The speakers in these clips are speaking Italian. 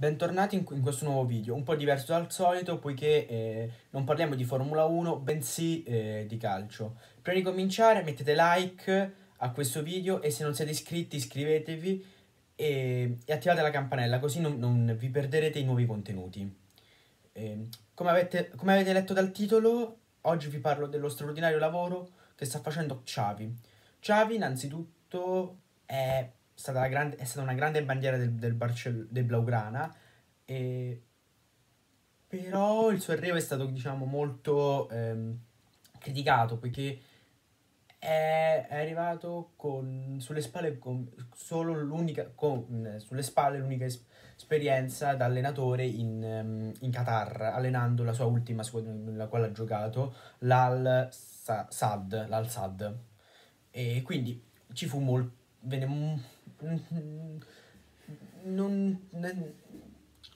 Bentornati in, in, questo nuovo video, un po' diverso dal solito poiché eh, non parliamo di Formula 1 bensì eh, di calcio. Prima di cominciare mettete like a questo video e se non siete iscritti iscrivetevi e, e attivate la campanella così non, non, vi perderete i nuovi contenuti. Eh, come, avete, come avete letto dal titolo, oggi vi parlo dello straordinario lavoro che sta facendo Xavi. Xavi innanzitutto è stata, grande, è stata una grande bandiera del, del, Barcell- del Blaugrana, e... però il suo arrivo è stato diciamo molto ehm, criticato poiché è, è arrivato con, sulle spalle con solo l'unica con, sulle spalle l'unica es- esperienza da allenatore in, um, in, Qatar allenando la sua ultima squadra nella quale ha giocato l'Al Sad l'Al Sad e quindi ci fu molto venne non, non,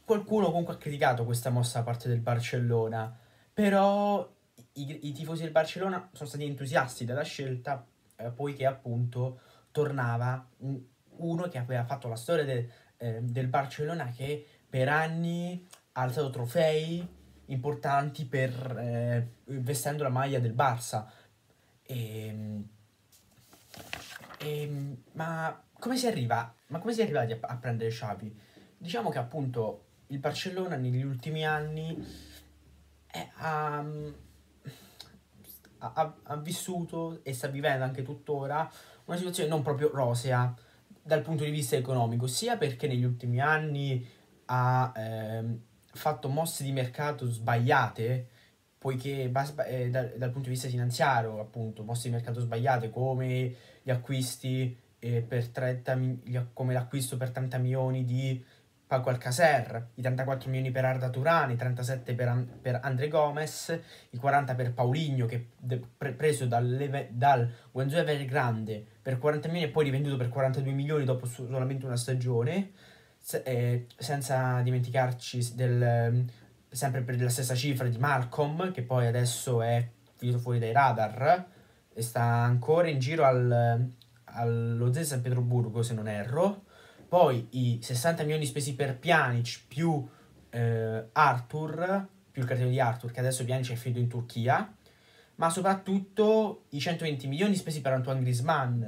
qualcuno comunque ha criticato questa mossa da parte del Barcellona, però i, i tifosi del Barcellona sono stati entusiasti della scelta, eh, poiché appunto tornava uno che aveva fatto la storia del, eh, del Barcellona che per anni ha alzato trofei importanti per, eh, vestendo la maglia del Barça. E, ehm, e, ehm, ma come si arriva? Ma come si è arrivati a, a prendere Xavi? Diciamo che appunto il Barcellona negli ultimi anni è, ha, ha, ha, vissuto e sta vivendo anche tuttora una situazione non proprio rosea dal punto di vista economico, sia perché negli ultimi anni ha eh, fatto mosse di mercato sbagliate, poiché eh, dal, dal punto di vista finanziario, appunto, mosse di mercato sbagliate come gli acquisti eh, per 30 come l'acquisto per 30 milioni di Paco Alcacer, i 34 milioni per Arda Turan, i 37 per, per Andre Gomez, i 40 per Paulinho che de, pre, preso dal, dal Guangzhou Evergrande per 40 milioni e poi rivenduto per 42 milioni dopo su, solamente una stagione, se, eh, senza dimenticarci del, sempre per la stessa cifra di Malcolm che poi adesso è finito fuori dai radar e sta ancora in giro al, allo Zen San Pietroburgo, se non erro. Poi i 60 milioni spesi per Pjanic più eh, Arthur, più il cartello di Arthur, che adesso Pjanic è finito in Turchia. Ma soprattutto i 120 milioni spesi per Antoine Griezmann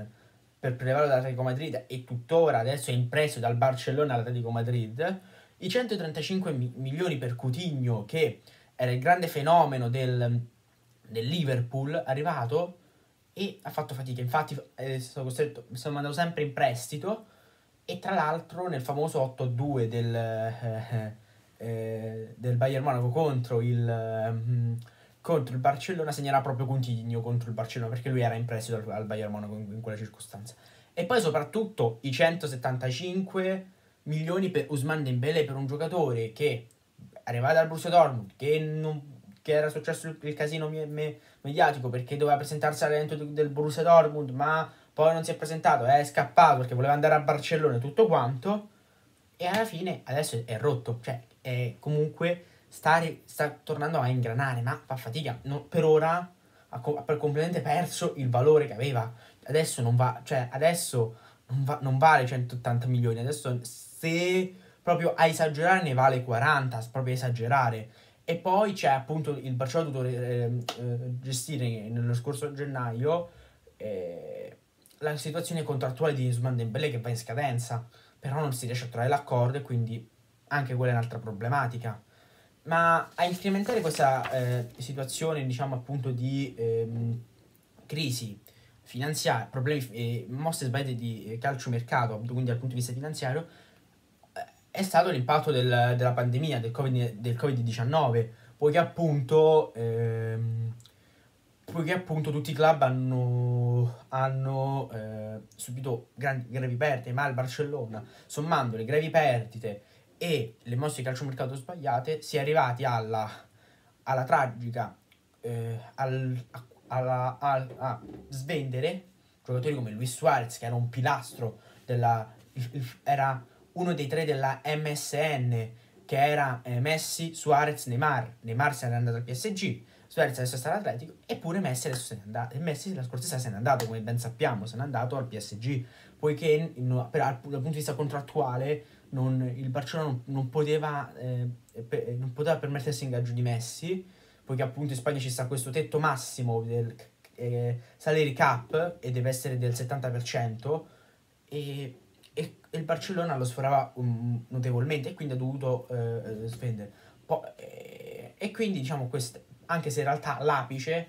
per prelevarlo dall'Atletico Madrid e tuttora adesso è in prestito dal Barcellona all'Atletico Madrid. I 135 mi- milioni per Coutinho, che era il grande fenomeno del, del Liverpool, arrivato e ha fatto fatica. Infatti è stato costretto, mi sono mandato sempre in prestito e tra l'altro nel famoso 8-2 del, eh, eh, del Bayern Monaco contro il, eh, contro il Barcellona segnerà proprio Coutinho contro il Barcellona perché lui era in prestito al, al Bayern Monaco in, in quella circostanza. E poi soprattutto i 175 milioni per Usman Dembélé per un giocatore che arriva dal Borussia Dortmund che non che era successo il, il casino me, me, mediatico perché doveva presentarsi all'evento del Borussia Dortmund, ma poi non si è presentato, è scappato perché voleva andare a Barcellona e tutto quanto. E alla fine adesso è rotto, cioè è comunque sta, sta tornando a ingranare, ma fa fatica. No, per ora ha, ha completamente perso il valore che aveva. Adesso non va, cioè adesso non, va, non vale 180 milioni. Adesso se proprio a esagerare ne vale 40, proprio a esagerare. E poi c'è appunto il Barcellona dovuto eh, eh, gestire nello scorso gennaio eh, la situazione contrattuale di Usman Dembélé che va in scadenza, però non si riesce a trovare l'accordo e quindi anche quella è un'altra problematica. Ma a incrementare questa eh, situazione, diciamo appunto di ehm, crisi finanziaria, problemi, eh, mosse sbagliate di calciomercato, quindi dal punto di vista finanziario, è stato l'impatto del, della pandemia, del, COVID, del Covid-19, poiché appunto, ehm, poiché appunto tutti i club hanno, hanno eh, subito grandi, gravi perdite, ma il Barcellona, sommando le gravi perdite e le mosse di calciomercato sbagliate, si è arrivati alla, alla tragica, eh, al, alla, al, a svendere giocatori come Luis Suarez, che era un pilastro della... Il, il, era uno dei tre della MSN, che era eh, Messi, Suarez, Neymar. Neymar se n'è andato al PSG, Suarez adesso sta all'Atletico, eppure Messi adesso se n'è andato. E Messi la scorsa sera se n'è andato, come ben sappiamo, se n'è andato al PSG, poiché in, per, dal punto di vista contrattuale non, il Barcellona non, non poteva, eh, per, non poteva permettersi ingaggio di Messi, poiché appunto in Spagna ci sta questo tetto massimo del eh, salary cap e deve essere del 70% e, e, il Barcellona lo sforava um, notevolmente e quindi ha dovuto eh, spendere. Po- eh, e quindi diciamo, queste, anche se in realtà l'apice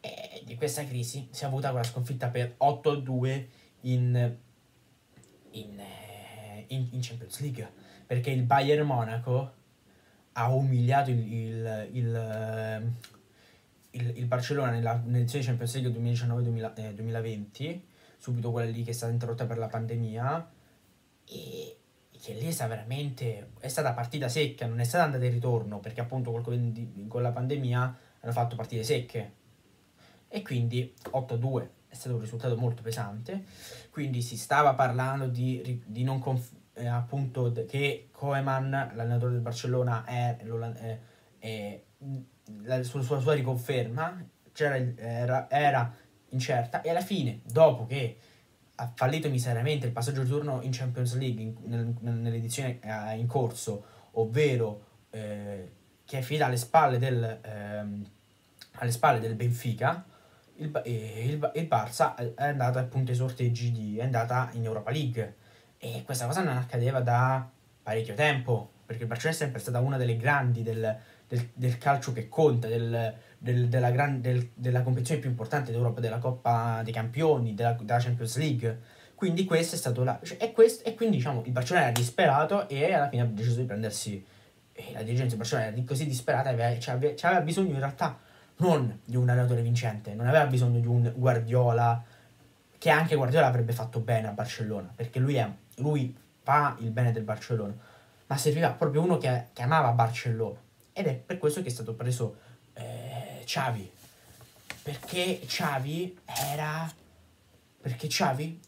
eh, di questa crisi si è avuta con la sconfitta per 8-2 in, in, eh, in, in Champions League, perché il Bayern Monaco ha umiliato il, il, il, il, il Barcellona nella, nell'edizione di Champions League 2019-2020, eh, subito quella lì che è stata interrotta per la pandemia, e che lì è stata veramente, è stata partita secca, non è stata andata in ritorno, perché appunto con la pandemia hanno fatto partite secche. E quindi 8-2 è stato un risultato molto pesante, quindi si stava parlando di, di non conf- eh, appunto che Koeman, l'allenatore del Barcellona, è, è, è, è sulla sua, riconferma, era, era incerta e alla fine, dopo che ha fallito miseriamente il passaggio di turno in Champions League in, nel, nell'edizione eh, in corso, ovvero eh, che è finita alle spalle del, ehm, alle spalle del Benfica, il, eh, il, il, Barça è andato appunto ai sorteggi di, è andata in Europa League. E questa cosa non accadeva da parecchio tempo, perché il Barcellona è sempre stata una delle grandi del, del, del calcio che conta, del, del, della, gran, della, competizione più importante d'Europa, della Coppa dei Campioni, della, della Champions League. Quindi questo è stato la... Cioè, e, questo, e quindi diciamo il Barcellona era disperato e alla fine ha deciso di prendersi... La dirigenza del Barcellona era così disperata che cioè, aveva, cioè, aveva bisogno in realtà non di un allenatore vincente, non aveva bisogno di un Guardiola, che anche Guardiola avrebbe fatto bene a Barcellona, perché lui, è, lui fa il bene del Barcellona, ma serviva proprio uno che, che amava Barcellona. Ed è per questo che è stato preso eh, Xavi. Perché Xavi era... Perché Xavi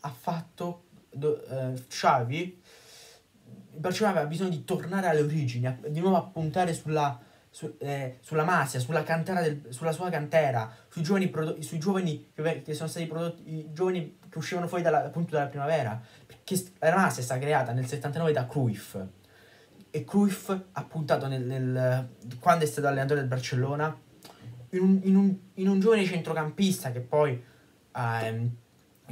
ha fatto... Do, eh, Xavi... Il Barcellona aveva bisogno di tornare alle origini, di nuovo a puntare sulla su, eh, sulla Masia, sulla, del, sulla sua cantera, sui giovani, prodotti, sui giovani che sono stati prodotti, i giovani che uscivano fuori dalla, appunto dalla primavera. Perché la Masia è stata creata nel 79 da Cruyff. E Cruyff ha puntato nel, nel quando è stato allenatore del Barcellona in un, in un, in un giovane centrocampista che poi, ehm,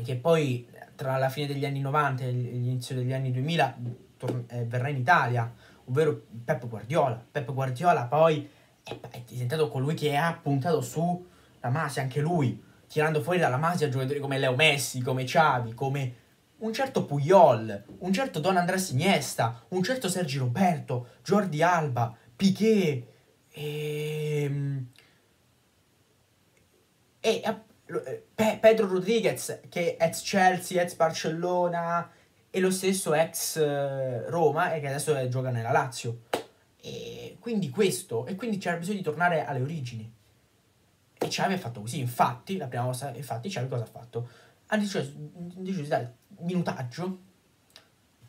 che poi tra la fine degli anni 90 e l'inizio degli anni 2000 tor- eh, verrà in Italia ovvero Pep Guardiola. Pep Guardiola poi è, è diventato colui che ha puntato su la Masia, anche lui, tirando fuori dalla Masia giocatori come Leo Messi, come Xavi, come un certo Puyol, un certo Don Andres Iniesta, un certo Sergi Roberto, Jordi Alba, Piquet ehm, e, e Pe- Pedro Rodriguez che è ex Chelsea, ex Barcellona, e lo stesso ex eh, Roma e che adesso gioca nella Lazio. E quindi questo, e quindi c'era bisogno di tornare alle origini. E Xavi ha fatto così, infatti, la prima cosa, infatti Xavi cosa ha fatto? Ha deciso, deciso di dare minutaggio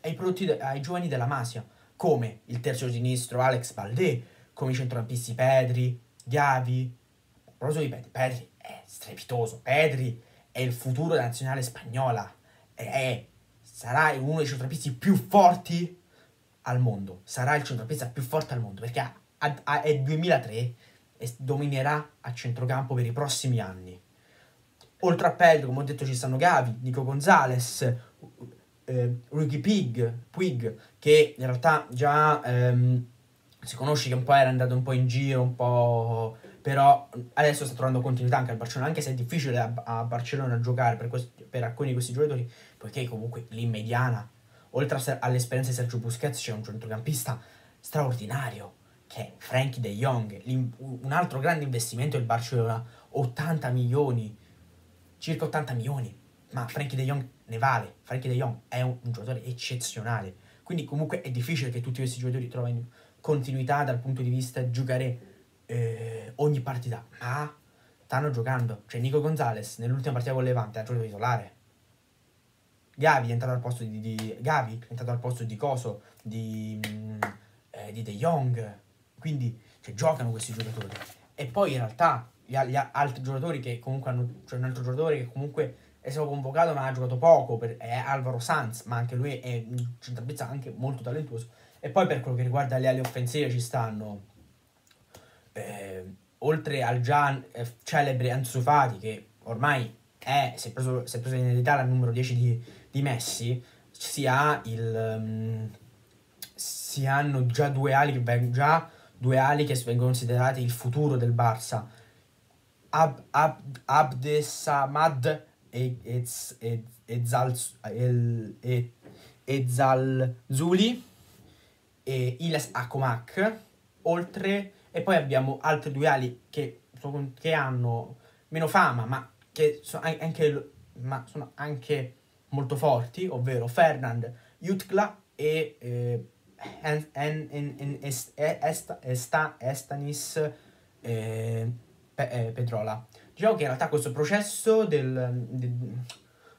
ai, de, ai giovani della Masia, come il terzo sinistro Alex Baldé, come i centrocampisti Pedri, Diavi. A proposito di Pedri, Pedri è strepitoso, Pedri è il futuro della nazionale spagnola, è sarà uno dei centrocampisti più forti al mondo. Sarà il centrocampista più forte al mondo perché a, a, a, è 2003 e dominerà a centrocampo per i prossimi anni. Oltre a Pedro, come ho detto, ci stanno Gavi, Nico Gonzalez, eh, Ricky Pig, Puig, che in realtà già ehm, si conosce che un po' era andato un po' in giro, un po' però adesso sta trovando continuità anche al Barcellona, anche se è difficile a, a Barcellona giocare per, questi, per, alcuni di questi giocatori, poiché comunque lì in mediana, oltre all'esperienza di Sergio Busquets, c'è un centrocampista straordinario, che è Frankie de Jong, un altro grande investimento del Barcellona, 80 milioni, circa 80 milioni, ma Frankie de Jong ne vale, Frankie de Jong è un, un giocatore eccezionale, quindi comunque è difficile che tutti questi giocatori trovino continuità dal punto di vista di giocare eh, ogni partita, ma stanno giocando. Cioè Nico Gonzalez nell'ultima partita con Levante ha giocato titolare. Gavi è entrato al posto di, di Gavi è entrato al posto di Coso, di, mm, eh, di De Jong. Quindi cioè, giocano questi giocatori. E poi in realtà gli, gli altri giocatori che comunque hanno. Cioè un altro giocatore che comunque è stato convocato ma ha giocato poco, per, è Alvaro Sanz, ma anche lui è un centrocampista anche molto talentuoso. E poi per quello che riguarda le ali offensive ci stanno, eh, oltre al già eh, celebre Ansu Fati, che ormai è, si, è preso, si è preso in eredità al numero 10 di, di Messi, si ha il... Um, si hanno già due ali che vengono già due ali che vengono considerati il futuro del Barça. Ab, ab, Abdesamad e, Zal, Zalzuli e Iles Akomak, oltre e poi abbiamo altre due ali che, che hanno meno fama, ma che sono anche, ma sono anche molto forti, ovvero Fernand Jutkla e eh, en, en, en, est, est, est, Estanis eh, pe, eh, Petrola. Diciamo che in realtà questo processo del, del,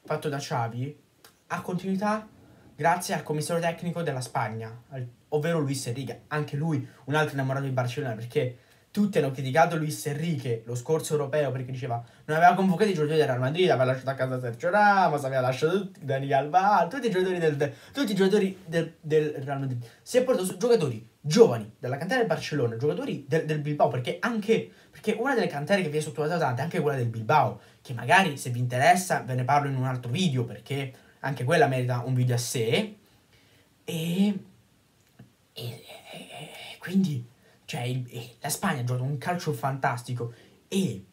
fatto da Xavi ha continuità grazie al commissario tecnico della Spagna, al, ovvero Luis Enrique. Anche lui, un altro innamorato di Barcellona, perché tutti hanno criticato Luis Enrique lo scorso europeo perché diceva non aveva convocato i giocatori del Real Madrid, aveva lasciato a casa Sergio Ramos, aveva lasciato Dani Alba, tutti i giocatori del, tutti i giocatori del, del Real Madrid. Si è portato giocatori giovani della cantera del Barcellona, giocatori del, del, Bilbao, perché anche perché una delle cantere che viene tanto è anche quella del Bilbao, che magari se vi interessa ve ne parlo in un altro video perché anche quella merita un video a sé. E, e, e quindi cioè, il, la Spagna ha giocato un calcio fantastico e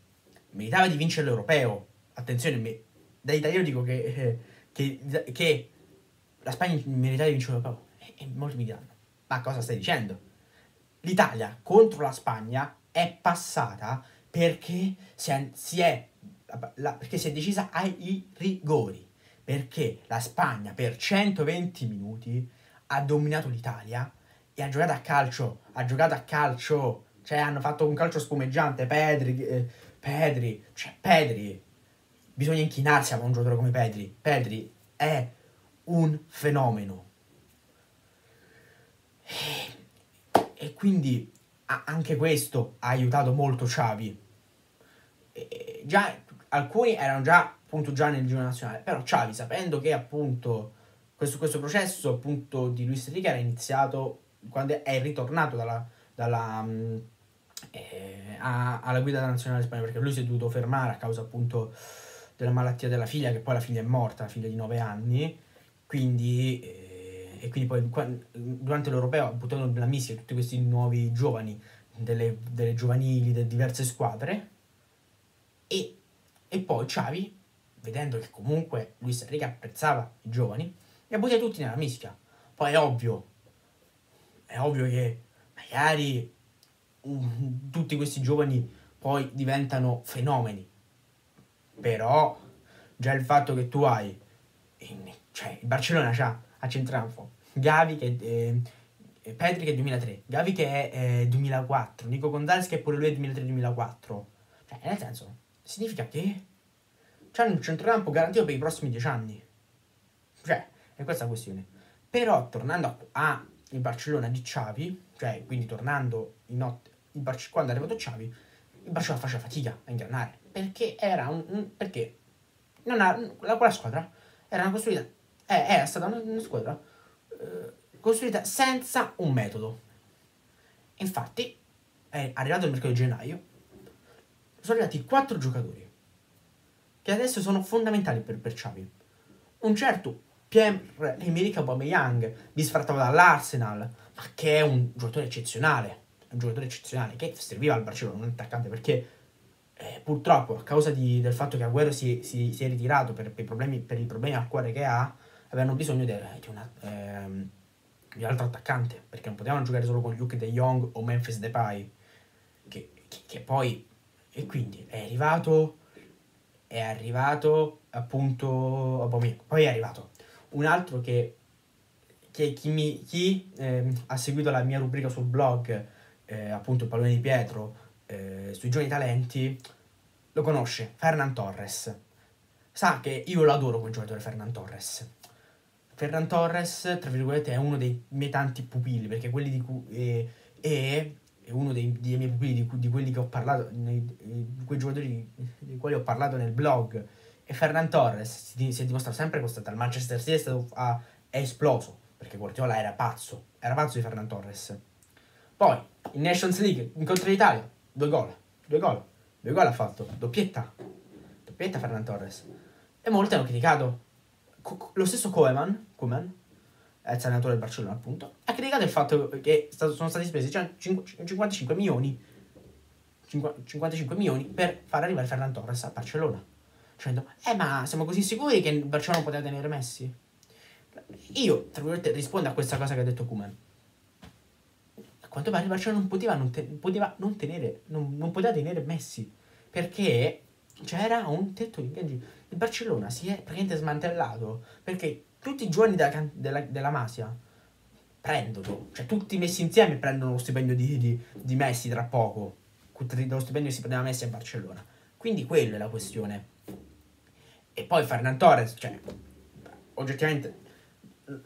meritava di vincere l'europeo. Attenzione, me, da italiano dico che, eh, che, che, la Spagna meritava di vincere l'europeo. E, e molti mi diranno, ma cosa stai dicendo? L'Italia contro la Spagna è passata perché si è, si è, la, perché si è decisa ai rigori. Perché la Spagna per 120 minuti ha dominato l'Italia e ha giocato a calcio, ha giocato a calcio, cioè hanno fatto un calcio spumeggiante, Pedri, eh, Pedri, cioè Pedri, bisogna inchinarsi a un giocatore come Pedri, Pedri è un fenomeno. E, e quindi anche questo ha aiutato molto Xavi. E, già, alcuni erano già appunto già nel giro nazionale, però Xavi sapendo che appunto questo, questo processo appunto di Luis Enrique era iniziato quando è ritornato dalla, dalla, mm, eh, alla guida della nazionale spagnola perché lui si è dovuto fermare a causa appunto della malattia della figlia, che poi la figlia è morta, la figlia di 9 anni, quindi, eh, e quindi poi durante l'Europeo ha buttato nella mischia tutti questi nuovi giovani delle, delle giovanili, delle diverse squadre, e, e poi Xavi, vedendo che comunque Luis Enrique apprezzava i giovani, li ha buttati tutti nella mischia. Poi è ovvio, è ovvio che magari um, tutti questi giovani poi diventano fenomeni. Però già il fatto che tu hai, in, cioè il Barcellona c'ha a centralfo Gavi che eh, Pedri che è 2003, Gavi che è eh, 2004, Nico Gonzalez che pure lui è 2003-2004. Cioè, nel senso, significa che c'hanno un centrocampo garantito per i prossimi dieci anni. Cioè, è questa la questione. Però, tornando a, il Barcellona di Xavi, cioè quindi tornando in notte, Bar- quando è arrivato Xavi, il Barcellona faceva fatica a ingranare, perché era un, perché non ha, la, quella squadra era costruita, eh, era stata una, una squadra eh, costruita senza un metodo. Infatti, è arrivato il mercato di gennaio, sono arrivati quattro giocatori che adesso sono fondamentali per, per Xavi. Un certo Pierre-Emerick Aubameyang, bisfrattato dall'Arsenal, ma che è un giocatore eccezionale, un giocatore eccezionale che serviva al Barcellona, un attaccante, perché eh, purtroppo a causa di, del fatto che Agüero si, si, si è ritirato per, per, problemi, per i problemi al cuore che ha, avevano bisogno di, di, una, ehm, di un altro attaccante, perché non potevano giocare solo con Luke De Jong o Memphis Depay, che, che, che poi, e quindi è arrivato, è arrivato appunto poi è arrivato un altro che, che chi, mi, chi eh, ha seguito la mia rubrica sul blog, eh, appunto il pallone di Pietro, eh, sui giovani talenti, lo conosce, Fernan Torres. Sa che io lo adoro quel giocatore Fernan Torres. Fernan Torres, tra virgolette, è uno dei miei tanti pupilli, perché quelli di cui... Eh, è, è uno dei, dei, miei pupilli, di, di quelli che ho parlato, nei, di quei giocatori di quali ho parlato nel blog, E Ferran Torres si, si è dimostrato sempre costante. Al Manchester City è, stato, ha, è esploso, perché Guardiola era pazzo. Era pazzo di Ferran Torres. Poi, in Nations League, incontra l'Italia, due gol. Due gol. Due gol ha fatto. Doppietta. Doppietta Ferran Torres. E molti hanno criticato. Lo stesso Koeman, Koeman ex allenatore del Barcellona appunto, ha criticato il fatto che sono stati spesi 55 milioni 55 milioni per far arrivare Ferran Torres a Barcellona. Dicendo, eh ma siamo così sicuri che Barcellona poteva tenere Messi? Io, tra virgolette, rispondo a questa cosa che ha detto Kuman. A quanto pare il Barcellona non poteva non, te- poteva non tenere, non, non, poteva tenere Messi, perché c'era un tetto di ingaggi. Il Barcellona si è praticamente smantellato, perché tutti i giovani della, della, della Masia prendono, cioè tutti messi insieme prendono lo stipendio di, di, di Messi tra poco dello stipendio che si prendeva Messi a Barcellona. Quindi quella è la questione. E poi Fernan Torres, cioè, oggettivamente,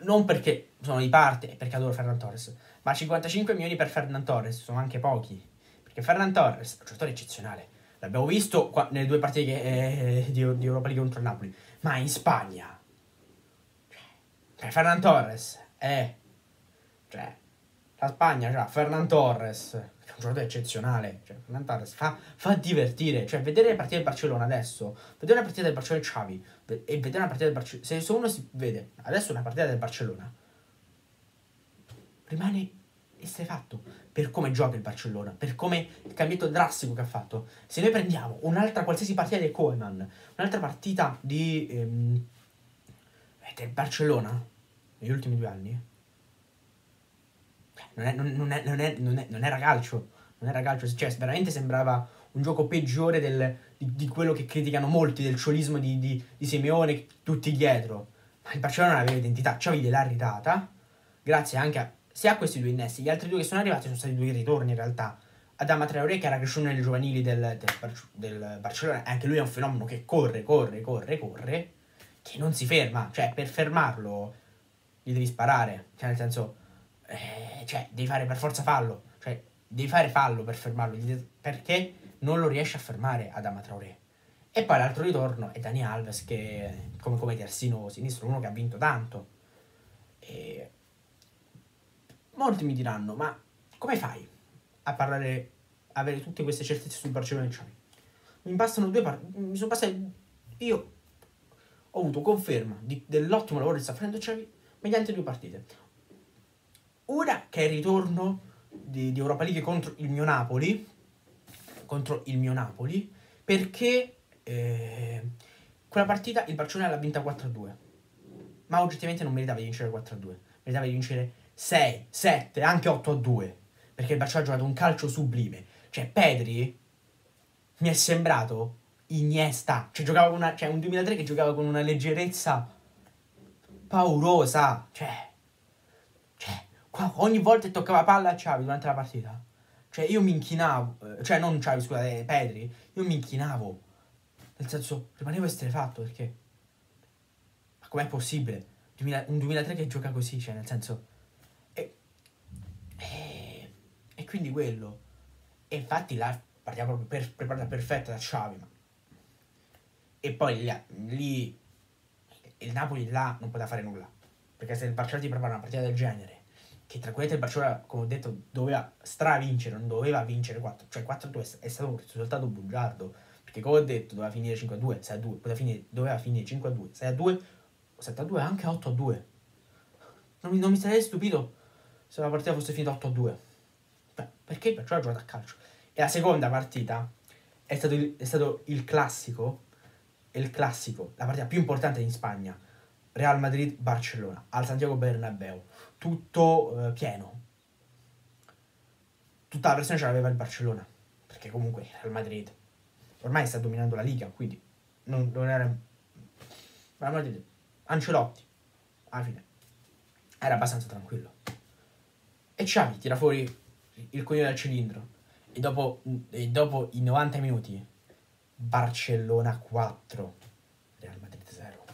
non perché sono di parte e perché adoro Fernan Torres, ma 55 milioni per Fernan Torres sono anche pochi. Perché Fernan Torres è un giocatore eccezionale. L'abbiamo visto qua, nelle due partite che, eh, di, di, Europa League contro il Napoli. Ma in Spagna, cioè, Fernan Torres è... Cioè, la Spagna, cioè, Fernan Torres un giocatore eccezionale. Cioè, Fernando fa, fa, divertire. Cioè, vedere le partite del Barcellona adesso, vedere una partita del Barcellona di Xavi e vedere una partita del Barcellona. Se uno si vede adesso una partita del Barcellona, rimane estrefatto per come gioca il Barcellona, per come il cambiamento drastico che ha fatto. Se noi prendiamo un'altra qualsiasi partita del Koeman, un'altra partita di, ehm, del Barcellona negli ultimi due anni, non, è, non, non, è, non, è, non, è, non era calcio, non era calcio, cioè veramente sembrava un gioco peggiore del, di, di, quello che criticano molti del ciolismo di, di, di Simeone, tutti dietro. Ma il Barcellona non aveva identità, Xavi gliel'ha ridata, grazie anche a, sia a questi due innesti, gli altri due che sono arrivati sono stati due ritorni in realtà. Adama Traoré che era cresciuto nelle giovanili del, del, del Barcellona, anche lui è un fenomeno che corre, corre, corre, corre, che non si ferma, cioè per fermarlo gli devi sparare, cioè nel senso eh, cioè, devi fare per forza fallo. Cioè, devi fare fallo per fermarlo. Perché non lo riesce a fermare Adama Traoré. E poi l'altro ritorno è Dani Alves, che come, come terzino sinistro, uno che ha vinto tanto. E molti mi diranno, ma come fai a parlare, a avere tutte queste certezze sul Barcellona e Xavi? Mi bastano due partite, mi sono passati, io ho avuto conferma di, dell'ottimo lavoro che sta facendo Xavi mediante due partite. Ora che è il ritorno di, di, Europa League contro il mio Napoli, contro il mio Napoli, perché eh, quella partita il Barcellona l'ha vinta 4-2, ma oggettivamente non meritava di vincere 4-2, meritava di vincere 6, 7, anche 8-2, perché il Barcellona ha giocato un calcio sublime. Cioè, Pedri mi è sembrato Iniesta, cioè giocava una, cioè un 2003 che giocava con una leggerezza paurosa, cioè ogni volta che toccava palla a Xavi durante la partita. Cioè io mi inchinavo, eh, cioè non Xavi, scusate, Pedri, io mi inchinavo. Nel senso, rimanevo estrefatto perché... Ma com'è possibile? un 2003 che gioca così, cioè nel senso... E, e, quindi quello. E infatti la partita proprio per, preparata perfetta da Xavi. Ma... E poi lì, il Napoli là non poteva fare nulla. Perché se il Barcellona ti prepara una partita del genere che tra quelle il Barcellona, come ho detto, doveva stravincere, non doveva vincere 4, cioè 4-2 è stato un risultato bugiardo, perché come ho detto doveva finire 5-2, 6-2, doveva finire, doveva finire 5-2, 6-2, 7-2, anche 8-2. Non mi, non mi sarei stupito se la partita fosse finita 8-2. Beh, perché il Barcellona ha giocato a calcio. E la seconda partita è stato il, è stato il classico, il classico, la partita più importante in Spagna, Real Madrid-Barcellona, al Santiago Bernabeu tutto eh, pieno. Tutta la pressione ce l'aveva il Barcellona, perché comunque il Madrid ormai sta dominando la Liga, quindi non, non era... Real Madrid, Ancelotti, alla fine, era abbastanza tranquillo. E Xavi tira fuori il coglione dal cilindro. E dopo, e dopo i 90 minuti, Barcellona 4, Real Madrid 0.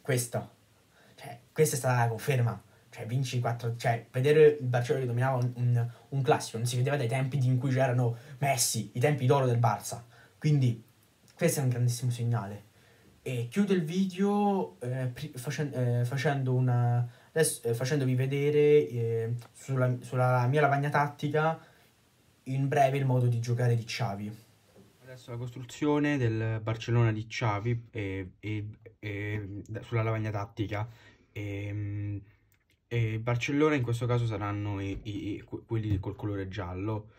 Questo questa è stata la conferma. Cioè, vinci 4. Cioè, vedere il Barcellona che dominava un, un, un, classico non si vedeva dai tempi in cui c'erano Messi, i tempi d'oro del Barça. Quindi, questo è un grandissimo segnale. E chiudo il video eh, facen- eh, facendo una, adesso, eh, facendovi vedere eh, sulla, sulla mia lavagna tattica in breve il modo di giocare di Xavi. Adesso la costruzione del Barcellona di Xavi e, e, e sulla lavagna tattica. E, e Barcellona in questo caso saranno i, i, quelli col colore giallo.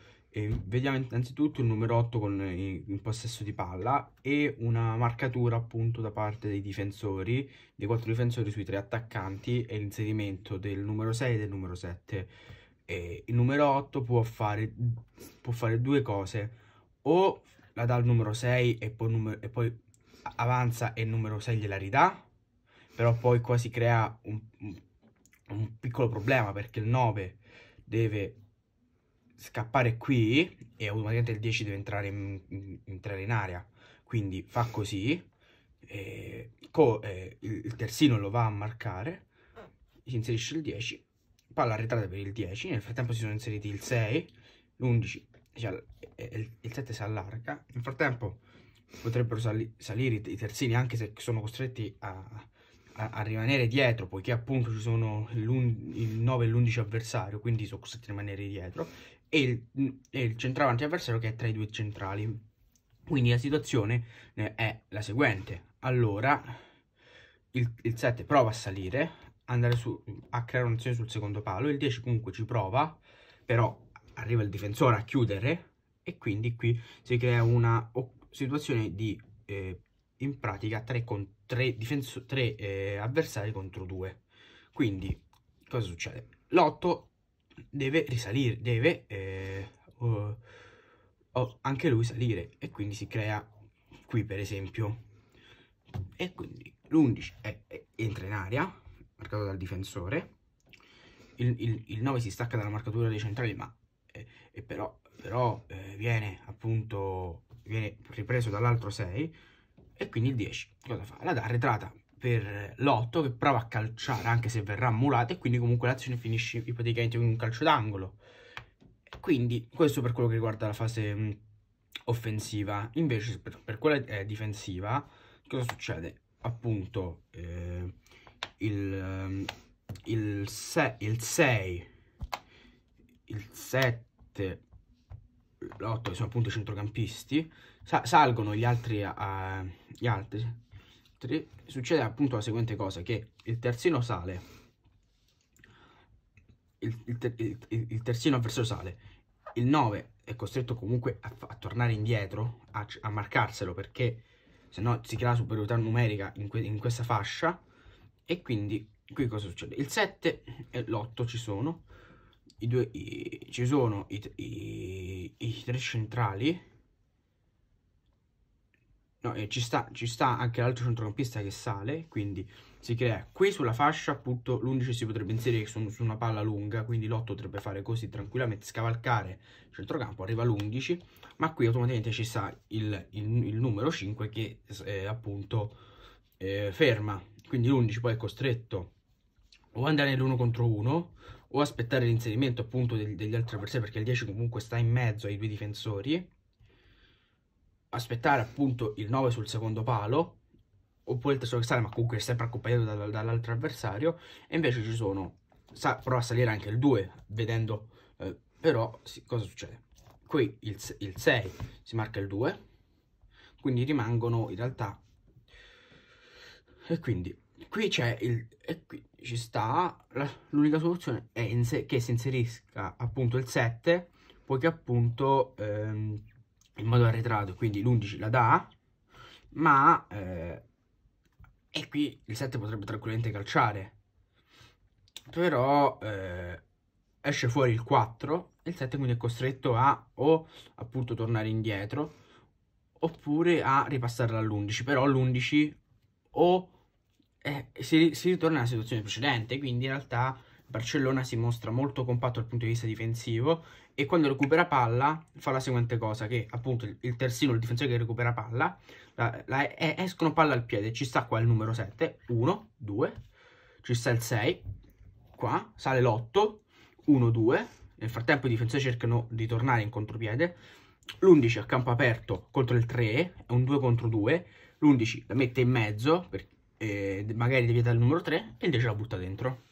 Vediamo innanzitutto il numero 8 con il possesso di palla e una marcatura appunto da parte dei difensori, dei quattro difensori sui tre attaccanti e l'inserimento del numero 6 e del numero 7. E il numero 8 può fare, può fare due cose, o la dà al numero 6 e poi, numero, e poi avanza e il numero 6 gliela ridà, però poi qua si crea un, un piccolo problema perché il 9 deve scappare qui e automaticamente il 10 deve entrare in, entrare in area. Quindi fa così, eh, co, eh, il, terzino lo va a marcare, si inserisce il 10, palla arretrata per il 10, nel frattempo si sono inseriti il 6, l'11, cioè, il, il 7 si allarga, nel frattempo potrebbero sali, salire i terzini anche se sono costretti a, a, a rimanere dietro poiché appunto ci sono il 9 e l'11 avversario quindi sono costretti a rimanere dietro e il, e il centravanti avversario che è tra i due centrali. Quindi la situazione è la seguente. Allora, il, il 7 prova a salire, andare su, a creare un'azione sul secondo palo, il 10 comunque ci prova, però arriva il difensore a chiudere e quindi qui si crea una situazione di, eh, in pratica, 3, con 3, eh, avversari contro 2. Quindi, cosa succede? L'8 deve risalire, deve eh, uh, oh, anche lui salire. E quindi si crea qui per esempio. E quindi l'11 entra in aria marcato dal difensore. Il, il, il 9 si stacca dalla marcatura dei centrali ma eh, però, però eh, viene appunto viene ripreso dall'altro 6 e quindi il 10 cosa fa? La dà arretrata per l'8 che prova a calciare anche se verrà mulata e quindi comunque l'azione finisce ipoteticamente con un calcio d'angolo. Quindi questo per quello che riguarda la fase mh, mm, offensiva. Invece per, per quella eh, difensiva cosa succede? Appunto eh, il, ehm, il, se, il 6, il 7, l'8 che sono appunto i centrocampisti, sa salgono gli altri, a, gli altri succede appunto la seguente cosa, che il terzino sale, il, il, il, il terzino avversario sale, il 9 è costretto comunque a, a tornare indietro, a, a, marcarselo perché se no si crea superiorità numerica in, que, in, questa fascia. E quindi qui cosa succede? Il 7 e l'8 ci sono, i due, i, ci sono i, i, i tre centrali No, e ci sta, ci sta anche l'altro centrocampista che sale, quindi si crea qui sulla fascia, appunto l'11 si potrebbe inserire su, su una palla lunga, quindi l'8 potrebbe fare così tranquillamente, scavalcare il centrocampo, arriva l'11, ma qui automaticamente ci sta il, il, il numero 5 che eh, appunto eh, ferma, quindi l'11 poi è costretto o andare nell'1 contro 1 o aspettare l'inserimento appunto degli, degli altri avversari perché il 10 comunque sta in mezzo ai due difensori aspettare appunto il 9 sul secondo palo oppure il terzo sale ma comunque è sempre accompagnato dal, dall'altro avversario e invece ci sono sa, prova a salire anche il 2 vedendo eh, però sì, cosa succede? Qui il, il 6 si marca il 2 quindi rimangono in realtà e quindi qui c'è il e qui ci sta l'unica soluzione è che si inserisca appunto il 7 poiché appunto ehm, in modo arretrato, quindi l'11 la dà, ma eh, e qui il 7 potrebbe tranquillamente calciare, però eh, esce fuori il 4 e il 7 quindi è costretto a o appunto tornare indietro oppure a ripassare all'11, però l'11 o eh, si, si ritorna nella situazione precedente, quindi in realtà Barcellona si mostra molto compatto dal punto di vista difensivo e quando recupera palla fa la seguente cosa, che appunto il, il terzino, il difensore che recupera palla, la, la, escono palla al piede, ci sta qua il numero 7, 1, 2, ci sta il 6, qua sale l'8, 1, 2, nel frattempo i difensori cercano di tornare in contropiede, l'11 a campo aperto contro il 3, è un 2 contro 2, l'11 la mette in mezzo, per, eh, magari deviata il numero 3, e il 10 la butta dentro.